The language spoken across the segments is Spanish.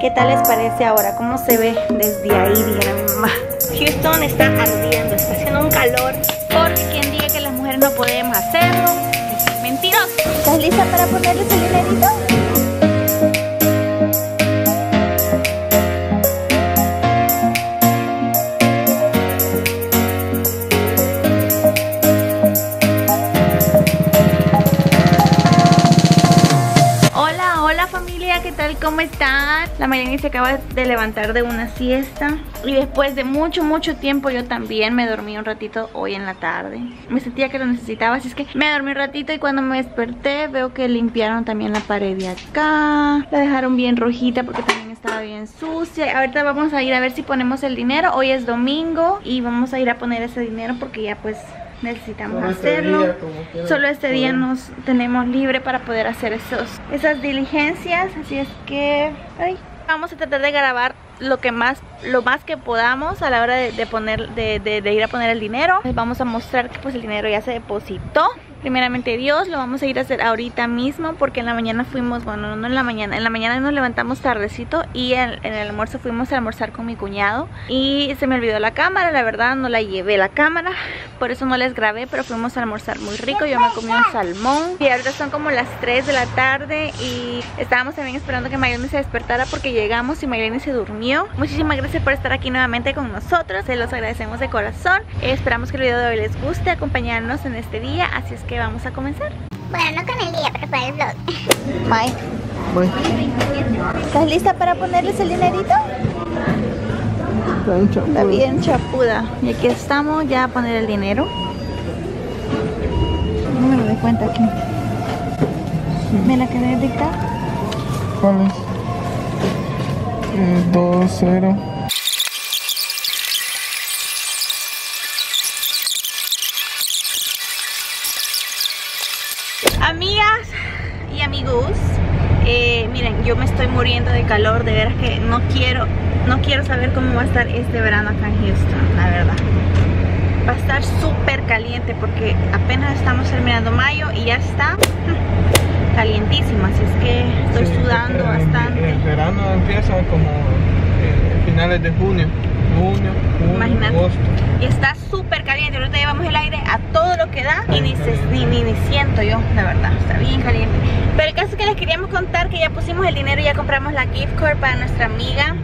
¿Qué tal les parece ahora? ¿Cómo se ve desde ahí? Diga mi mamá. Houston está ardiendo, está haciendo un calor. Porque quien diga que las mujeres no podemos hacerlo, es mentiroso. ¿Estás lista para ponerles el dinerito? ¿Cómo están? La Mayani se acaba de levantar de una siesta. Y después de mucho, mucho tiempo yo también me dormí un ratito hoy en la tarde. Me sentía que lo necesitaba, así es que me dormí un ratito Y cuando me desperté veo que limpiaron también la pared de acá. La dejaron bien rojita porque también estaba bien sucia. Ahorita vamos a ir a ver si ponemos el dinero. Hoy es domingo y vamos a ir a poner ese dinero porque ya pues necesitamos este hacerlo. Solo este día nos tenemos libre para poder hacer esos, esas diligencias. Así es que vamos a tratar de grabar lo que más lo más que podamos a la hora de, poner de, de, ir a poner el dinero les vamos a mostrar que pues el dinero ya se depositó primeramente Dios, lo vamos a ir a hacer ahorita mismo porque en la mañana fuimos, bueno, no en la mañana, en la mañana nos levantamos tardecito y en, el almuerzo fuimos a almorzar con mi cuñado y se me olvidó la cámara, la verdad no la llevé la cámara, por eso no les grabé, pero fuimos a almorzar muy rico, yo me comí un salmón y ahorita son como las 3 de la tarde y estábamos también esperando que Mayoni se despertara porque llegamos y Mayoni se durmió. Muchísimas gracias por estar aquí nuevamente con nosotros, se los agradecemos de corazón, esperamos que el video de hoy les guste, acompañarnos en este día, así es que vamos a comenzar. Bueno, no con el día, pero para el vlog. Mai. Voy. ¿Estás lista para ponerles el dinerito? Está bien chapuda. Y aquí estamos ya a poner el dinero. No me lo doy cuenta aquí. ¿Me la querés dictar? ¿Cuál es? Eh, 2, 0. Amigas y amigos, eh, miren, yo me estoy muriendo de calor, de veras que no quiero, no quiero saber cómo va a estar este verano acá en Houston, la verdad. Va a estar súper caliente porque apenas estamos terminando mayo y ya está calientísimo, así es que estoy sudando bastante. El, verano empieza como eh, finales de junio, junio, junio agosto. Y está súper caliente, ahorita llevamos el aire a todo lo que da y ni, ni, ni, ni, siento yo, la verdad, está bien caliente. Pero el caso es que les queríamos contar que ya pusimos el dinero y ya compramos la gift card para nuestra amiga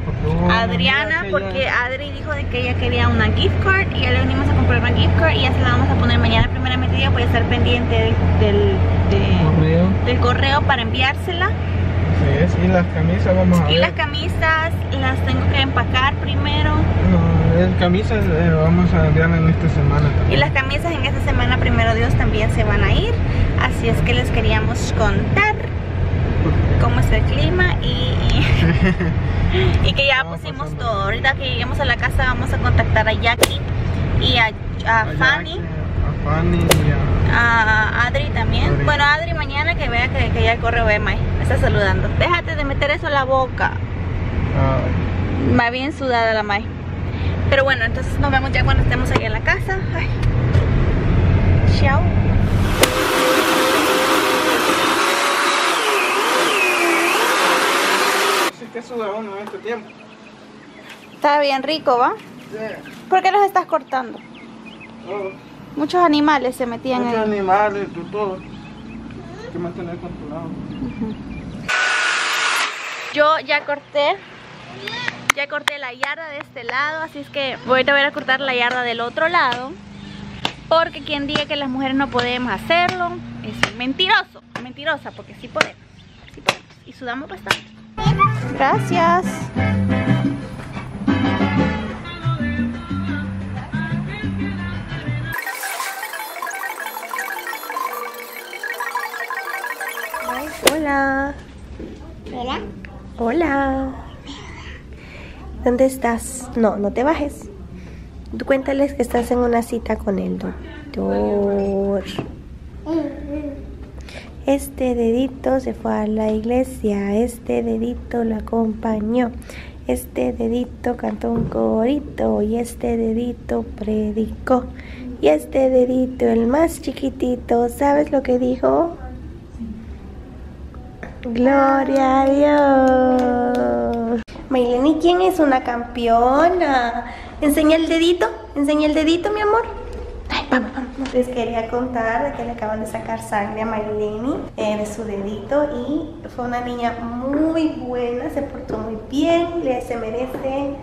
Adriana, porque Adri dijo de que ella quería una gift card y ya le venimos a comprar una gift card y ya se la vamos a poner mañana primeramente día, voy a estar pendiente del, del, correo. del correo para enviársela. Sí, y las camisas vamos a ver. Y las camisas las tengo que empacar primero. No, camisas eh, vamos a enviarlas en esta semana también. Y las camisas en esta semana, primero Dios, también se van a ir. Así es que les queríamos contar cómo es el clima y, y, que ya pusimos todo. Ahorita que lleguemos a la casa vamos a contactar a Jackie y a, a Fanny. A Fanny y a a Adri también. Bueno, Adri mañana que vea que, ya el correo May. Me está saludando. Déjate de meter eso en la boca. Va bien sudada la May. Pero bueno, entonces nos vemos ya cuando estemos ahí en la casa. Ay. Chao. que suda uno en este tiempo. Está bien rico, ¿va? Sí. ¿Por qué los estás cortando? Muchos animales se metían Muchos animales, todo. Hay que mantener controlado. Yo ya corté. Ya corté la yarda de este lado, así es que voy a ver a cortar la yarda del otro lado. Porque quien diga que las mujeres no podemos hacerlo es mentiroso. Mentirosa, porque sí podemos. Sí podemos. Y sudamos bastante. Gracias. Hola. Hola. Hola. ¿Dónde estás? No, no te bajes. Cuéntales que estás en una cita con el doctor. Este dedito se fue a la iglesia, este dedito lo acompañó, este dedito cantó un corito y este dedito predicó. Y este dedito, el más chiquitito, ¿sabes lo que dijo? Gloria a Dios. Mayleni, ¿quién es una campeona? Enseña el dedito, enseña el dedito, mi amor. Ay, vamos, vamos. Les quería contar que le acaban de sacar sangre a Mayleni eh, de su dedito y fue una niña muy buena, se portó muy bien, le se merece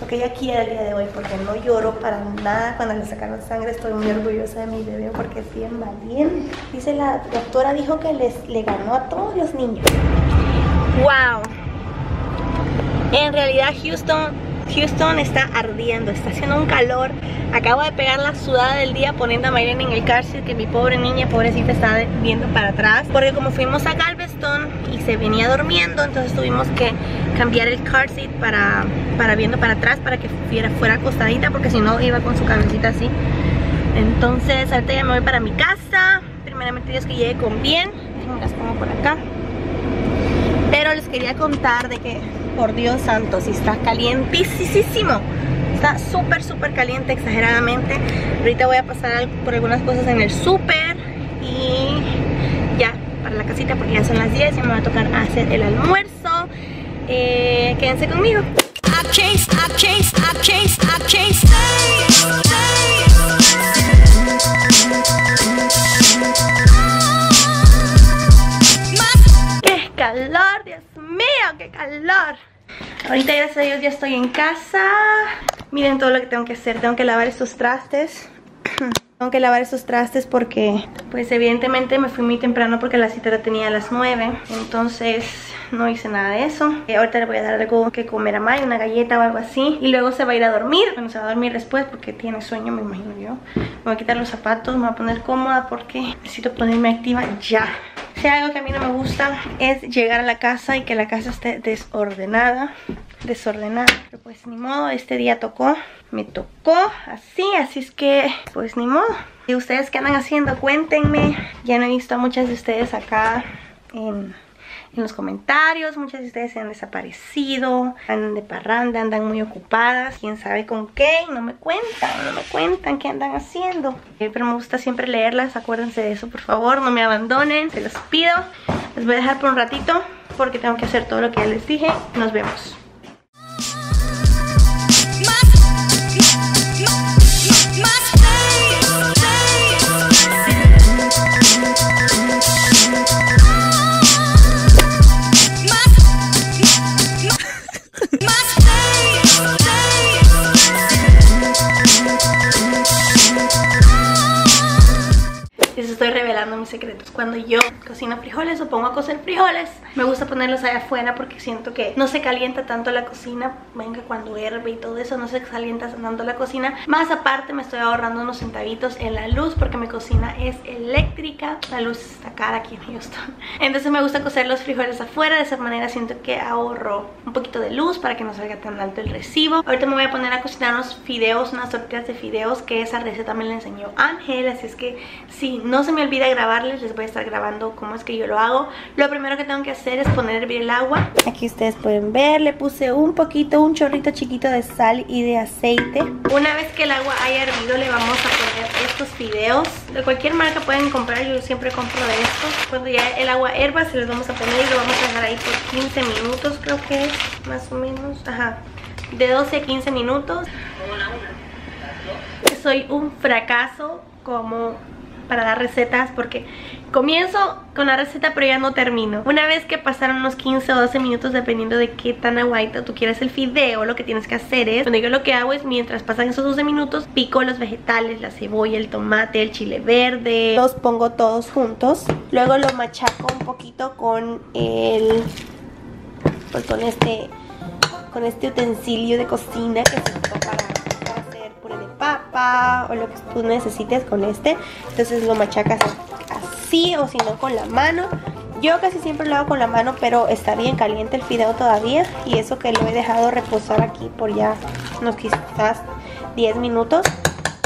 lo ella quiere el día de hoy porque no lloro para nada cuando le sacaron sangre. Estoy muy orgullosa de mi bebé porque es bien valiente. Dice la doctora, dijo que les, le ganó a todos los niños. Wow. En realidad Houston, Houston está ardiendo, está haciendo un calor. Acabo de pegar la sudada del día poniendo a Maylen en el car que mi pobre niña, pobrecita, está viendo para atrás. Porque como fuimos a Galveston y se venía durmiendo, entonces tuvimos que cambiar el car seat para, para viendo para atrás, para que fuera, fuera acostadita, porque si no iba con su cabecita así. Entonces ahorita ya me voy para mi casa. Primeramente Dios que llegue con bien. Déjenme las pongo por acá. Pero les quería contar de que, por Dios santo, si está calientísimo. Está súper, súper caliente, exageradamente. Ahorita voy a pasar por algunas cosas en el súper y ya, para la casita porque ya son las 10 y me va a tocar hacer el almuerzo. Eh, quédense conmigo. ¡Qué ¡Qué calor! Ahorita gracias a Dios ya estoy en casa. Miren todo lo que tengo que hacer. Tengo que lavar estos trastes. Tengo que lavar estos trastes porque Pues evidentemente me fui muy temprano Porque la cita la tenía a las 9 Entonces no hice nada de eso. Eh, Ahorita le voy a dar algo que comer a May Una galleta o algo así. Y luego se va a ir a dormir. Bueno, se va a dormir después porque tiene sueño Me imagino yo. Me voy a quitar los zapatos Me voy a poner cómoda porque necesito ponerme activa ya si algo que a mí no me gusta es llegar a la casa y que la casa esté desordenada Desordenada. Pero pues ni modo, este día tocó Me tocó así, así es que pues ni modo. ¿Y ustedes qué andan haciendo? Cuéntenme. Ya no he visto a muchas de ustedes acá en en los comentarios. Muchas de ustedes se han desaparecido, andan de parranda, andan muy ocupadas, quién sabe con qué, no me cuentan, no me cuentan qué andan haciendo. Eh, pero me gusta siempre leerlas, acuérdense de eso, por favor, no me abandonen, se los pido. Les voy a dejar por un ratito porque tengo que hacer todo lo que ya les dije. Nos vemos. Revelando mis secretos. Cuando yo cocino frijoles o pongo a cocer frijoles, me gusta ponerlos allá afuera porque siento que no se calienta tanto la cocina. Venga, cuando hierve y todo eso, no se calienta tanto la cocina. Más aparte, me estoy ahorrando unos centavitos en la luz porque mi cocina es eléctrica. La luz está cara aquí en Houston. Entonces me gusta cocer los frijoles afuera. De esa manera siento que ahorro un poquito de luz para que no salga tan alto el recibo. Ahorita me voy a poner a cocinar unos fideos, unas tortillas de fideos, que esa receta me la enseñó Ángel. Así es que sí, no se me olvida grabarles, les voy a estar grabando cómo es que yo lo hago. Lo primero que tengo que hacer es poner a hervir el agua. Aquí ustedes pueden ver, le puse un poquito, un chorrito chiquito de sal y de aceite. Una vez que el agua haya hervido le vamos a poner estos fideos. De cualquier marca pueden comprar, yo siempre compro de estos. Cuando ya el agua herva se los vamos a poner y lo vamos a dejar ahí por 15 minutos creo que es, más o menos. Ajá, de 12 a 15 minutos. Soy un fracaso como para dar recetas porque comienzo con la receta pero ya no termino. Una vez que pasaron unos 15 o 12 minutos dependiendo de qué tan aguaito tú quieres el fideo Lo que tienes que hacer es, bueno yo lo que hago es mientras pasan esos 12 minutos Pico los vegetales, la cebolla, el tomate, el chile verde Los pongo todos juntos. Luego lo machaco un poquito con el... Pues con este... Con este utensilio de cocina que se o lo que tú necesites con este entonces lo machacas así o si no con la mano. Yo casi siempre lo hago con la mano pero está bien caliente el fideo todavía y eso que lo he dejado reposar aquí por ya unos quizás 10 minutos.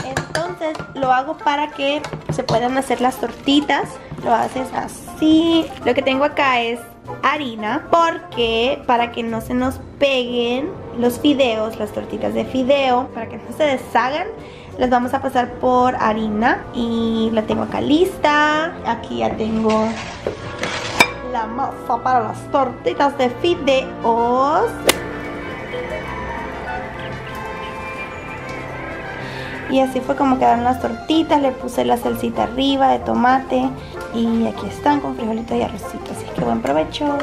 Entonces lo hago para que se puedan hacer las tortitas. Lo haces así. Lo que tengo acá es harina porque para que no se nos peguen los fideos, las tortitas de fideo, para que no se deshagan, las vamos a pasar por harina y la tengo acá lista. Aquí ya tengo la masa para las tortitas de fideos. Y así fue como quedaron las tortitas, le puse la salsita arriba de tomate y aquí están con frijolitos y arrocito, así que buen provecho.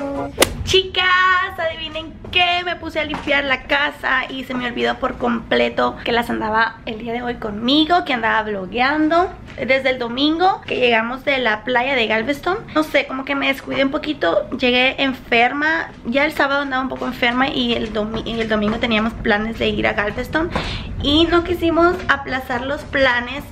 Chicas, adivinen qué, me puse a limpiar la casa y se me olvidó por completo que las andaba el día de hoy conmigo, que andaba blogueando desde el domingo que llegamos de la playa de Galveston. No sé, como que me descuidé un poquito, llegué enferma, ya el sábado andaba un poco enferma y el, el domingo teníamos planes de ir a Galveston y no quisimos aplazar los planes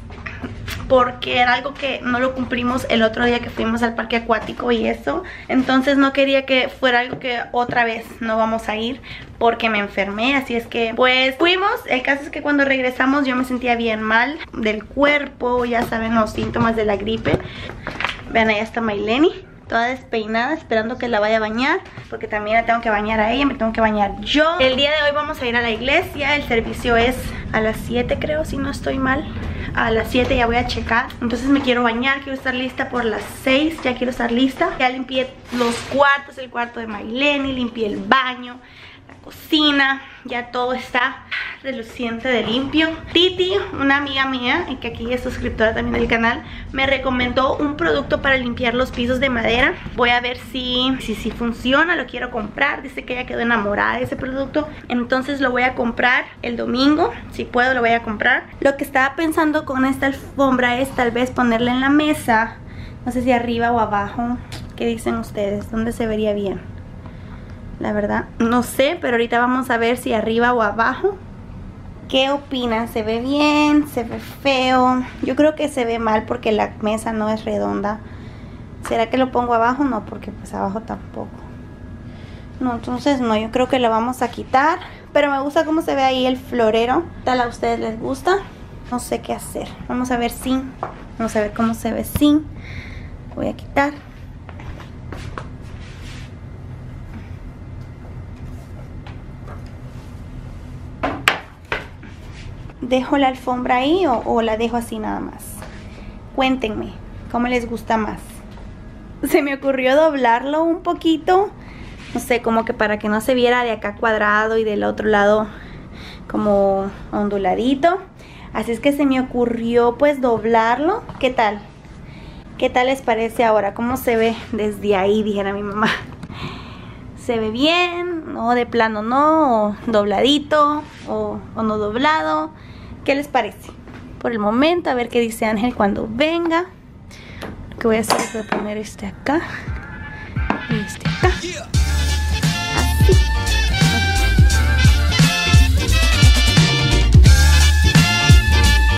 porque era algo que no lo cumplimos el otro día que fuimos al parque acuático y eso. Entonces no quería que fuera algo que otra vez no vamos a ir porque me enfermé. Así es que pues fuimos. El caso es que cuando regresamos yo me sentía bien mal del cuerpo. Ya saben los síntomas de la gripe. Vean, ahí está Maileni toda despeinada esperando que la vaya a bañar porque también la tengo que bañar a ella, me tengo que bañar yo. El día de hoy vamos a ir a la iglesia, el servicio es a las 7 creo si no estoy mal. A las 7 ya voy a checar. Entonces me quiero bañar, quiero estar lista por las 6 Ya quiero estar lista. Ya limpié los cuartos, el cuarto de Maileni Limpié el baño, la cocina Ya todo está reluciente de limpio. Titi, una amiga mía Que aquí es suscriptora también del canal Me recomendó un producto para limpiar los pisos de madera. Voy a ver si, si, si funciona Lo quiero comprar, dice que ella quedó enamorada de ese producto. Entonces lo voy a comprar el domingo. Si puedo lo voy a comprar. Lo que estaba pensando con esta alfombra es tal vez ponerla en la mesa. No sé si arriba o abajo. ¿Qué dicen ustedes? ¿Dónde se vería bien? La verdad, no sé, pero ahorita vamos a ver si arriba o abajo ¿Qué opinan? ¿Se ve bien? ¿Se ve feo? Yo creo que se ve mal porque la mesa no es redonda. ¿Será que lo pongo abajo? No, porque pues abajo tampoco. No, entonces no, yo creo que lo vamos a quitar. Pero me gusta cómo se ve ahí el florero. ¿Tal a ustedes les gusta? No sé qué hacer. Vamos a ver sin. Vamos a ver cómo se ve sin. Voy a quitar. ¿Dejo la alfombra ahí o, la dejo así nada más? Cuéntenme, ¿cómo les gusta más? Se me ocurrió doblarlo un poquito, no sé, como que para que no se viera de acá cuadrado y del otro lado como onduladito. Así es que se me ocurrió pues doblarlo. ¿Qué tal? ¿Qué tal les parece ahora? ¿Cómo se ve desde ahí? Dijera mi mamá. ¿Se ve bien? ¿O de plano no? ¿O dobladito? ¿O, o no doblado? ¿Qué les parece? Por el momento, a ver qué dice Ángel cuando venga. Lo que voy a hacer es voy poner este acá y este acá.